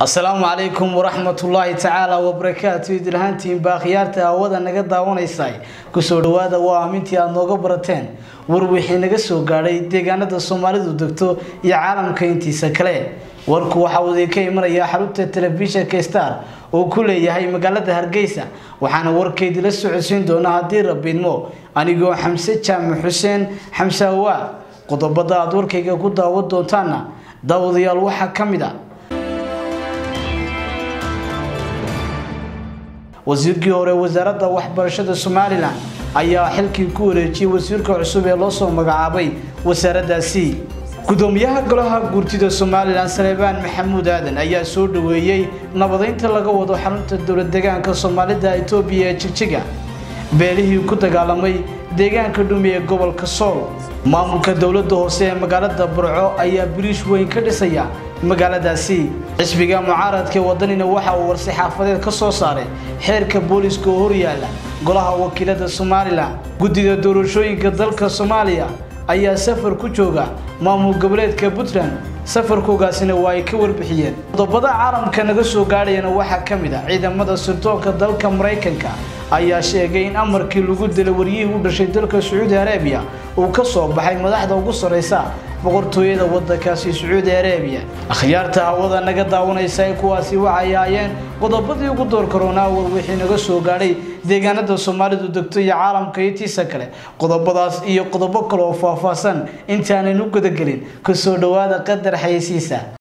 asalaamu calaykum waraxmatullaahi tacaala wabarakaatu idilhaantiin baa khiyaarta hawada naga daawanaysay. Kusoo dhawaada waa aamintii aada nooga barateen. War wixii naga soo gaadhay deegaanada soomaalidu degto iyo caalamka intiisa kale. Warku waxa uu idinka imanayaa xarunta telefishinka star oo ku leeyahay magaalada hargeysa. Waxaana warkaydila socodsiin doona haddii rabiidmo anigoo xamse jaamac xuseen xamse awaa qodobada aada warkayga ku daawan doontaana daawadayaal waxaa ka mid a wasiirkii hore wasaaradda waxbarashada somalilan ayaa xilkii ku wareejiyey wasiirka cusub ee loo soo magacaabay wasaaraddaasi. Gudoomiyaha golaha guurtida somalilan saleebaan maxamuud aadan ayaa soo dhaweeyey nabadeynta laga wado xarunta dowlad deegaanka soomaalida etoobiya ee jigjiga beelihii ku dagaalamay deegaanka dhumi gobolka sool. Maamulka dowladda hoose ee magaalada burco ayaa biriish weyn ka dhisaya magaaladaasi. Xisbiga mucaaradka wadanina waxa uu war-saxaafadeed ka soo saaray xeerka booliska oo horyaala golaha wakiilada somalilan guddida doorashooyinka dalka soomaaliya ayaa safar ku jooga maamul goboleedka puntland. Safarkoogaasina waa ay ka warbixiyeen. Qodobada caalamka naga soo gaadhayana waxaa ka mid ah ciidamada sirdoonka dalka maraykanka ayaa sheegay in amarkii lagu dilay waryihii u dhashay dalka sacuudi arabiya uu ka soo baxay madaxda ugu sarreysa boqortooyada wadankaasi sacuudi arabiya akhyaarta hawada naga daawanaysa kuwaasi waxay ahaayeen qodobadii ugu door karoonaa war wixii naga soo gaadhay deegaanada soomaalidu degto iyo caalamka intiisa kale. Qodobadaas iyo qodobo kale oo faahfaahsan intaanaynu gudagelin ku soo dhawaada qadar xayeysiisa